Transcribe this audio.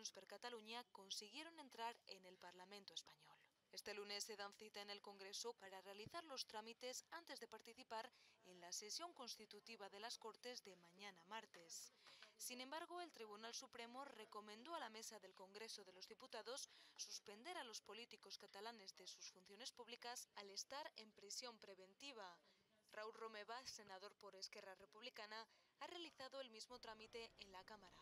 Junts per Catalunya consiguieron entrar en el Parlamento español. Este lunes se dan cita en el Congreso para realizar los trámites antes de participar en la sesión constitutiva de las Cortes de mañana martes. Sin embargo, el Tribunal Supremo recomendó a la mesa del Congreso de los Diputados suspender a los políticos catalanes de sus funciones públicas al estar en prisión preventiva. Raúl Romeva, senador por Esquerra Republicana, ha realizado el mismo trámite en la Cámara